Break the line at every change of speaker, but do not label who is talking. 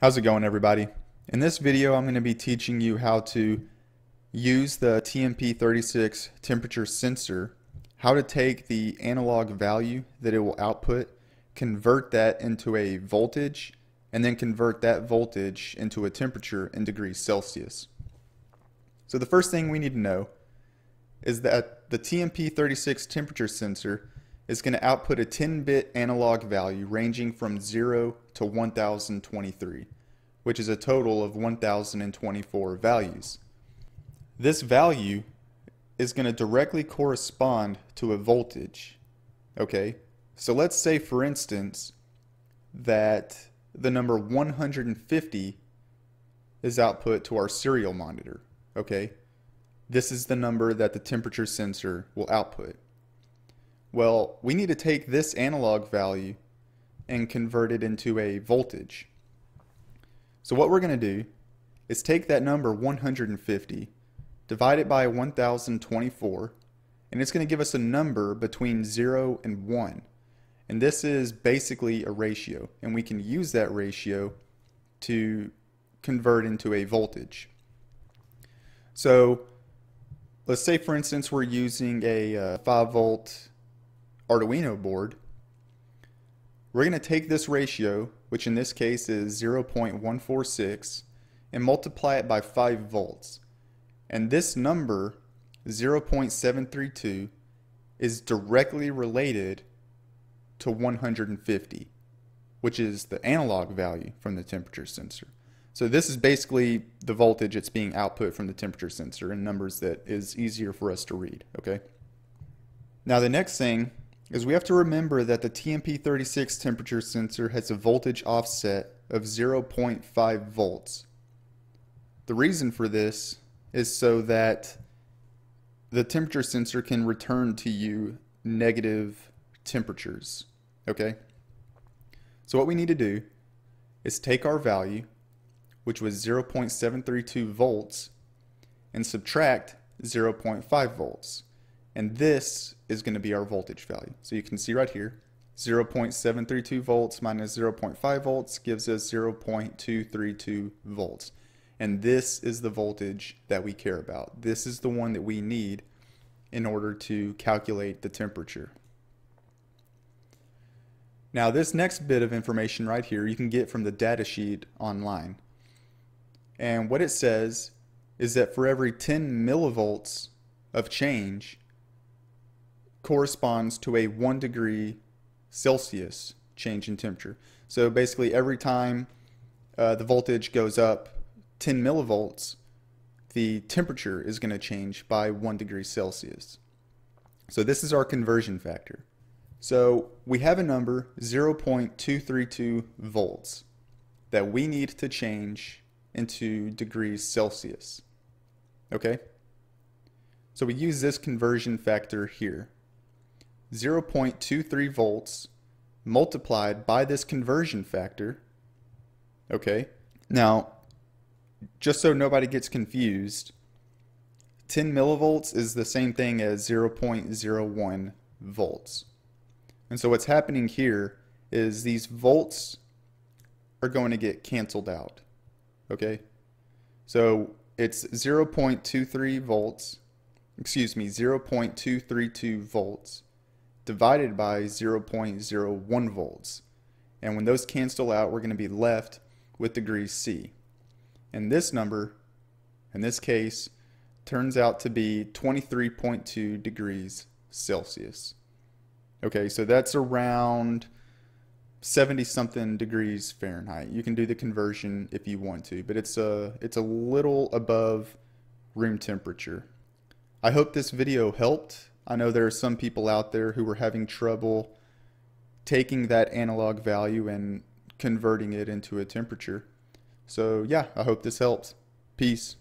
How's it going everybody? In this video I'm going to be teaching you how to use the TMP36 temperature sensor, how to take the analog value that it will output, convert that into a voltage, and then convert that voltage into a temperature in degrees Celsius. So the first thing we need to know is that the TMP36 temperature sensor is going to output a 10-bit analog value ranging from 0 to 1023, which is a total of 1024 values. This value is going to directly correspond to a voltage. Okay, so let's say for instance that the number 150 is output to our serial monitor. Okay, this is the number that the temperature sensor will output. Well, we need to take this analog value and convert it into a voltage. So what we're going to do is take that number 150, divide it by 1024, and it's going to give us a number between 0 and 1. And this is basically a ratio, and we can use that ratio to convert into a voltage. So let's say for instance we're using a uh, 5 volt Arduino board, we're going to take this ratio, which in this case is 0.146, and multiply it by 5 volts. And this number, 0.732, is directly related to 150, which is the analog value from the temperature sensor. So this is basically the voltage that's being output from the temperature sensor in numbers that is easier for us to read, okay? Now the next thing is we have to remember that the TMP36 temperature sensor has a voltage offset of 0.5 volts. The reason for this is so that the temperature sensor can return to you negative temperatures. Okay? So what we need to do is take our value, which was 0.732 volts, and subtract 0.5 volts. And this is going to be our voltage value. So you can see right here, 0.732 volts minus 0.5 volts gives us 0.232 volts. And this is the voltage that we care about. This is the one that we need in order to calculate the temperature. Now this next bit of information right here you can get from the datasheet online. And what it says is that for every 10 millivolts of change, corresponds to a 1 degree Celsius change in temperature. So basically every time uh, the voltage goes up 10 millivolts, the temperature is going to change by 1 degree Celsius. So this is our conversion factor. So we have a number 0.232 volts that we need to change into degrees Celsius. Okay? So we use this conversion factor here. 0.23 volts multiplied by this conversion factor. Okay, now just so nobody gets confused, 10 millivolts is the same thing as 0.01 volts. And so what's happening here is these volts are going to get canceled out. Okay? So it's 0.23 volts, excuse me, 0.232 volts divided by 0.01 volts. And when those cancel out, we're going to be left with degrees C. And this number, in this case, turns out to be 23.2 degrees Celsius. Okay, so that's around 70 something degrees Fahrenheit. You can do the conversion if you want to, but it's a it's a little above room temperature. I hope this video helped. I know there are some people out there who are having trouble taking that analog value and converting it into a temperature. So yeah, I hope this helps. Peace.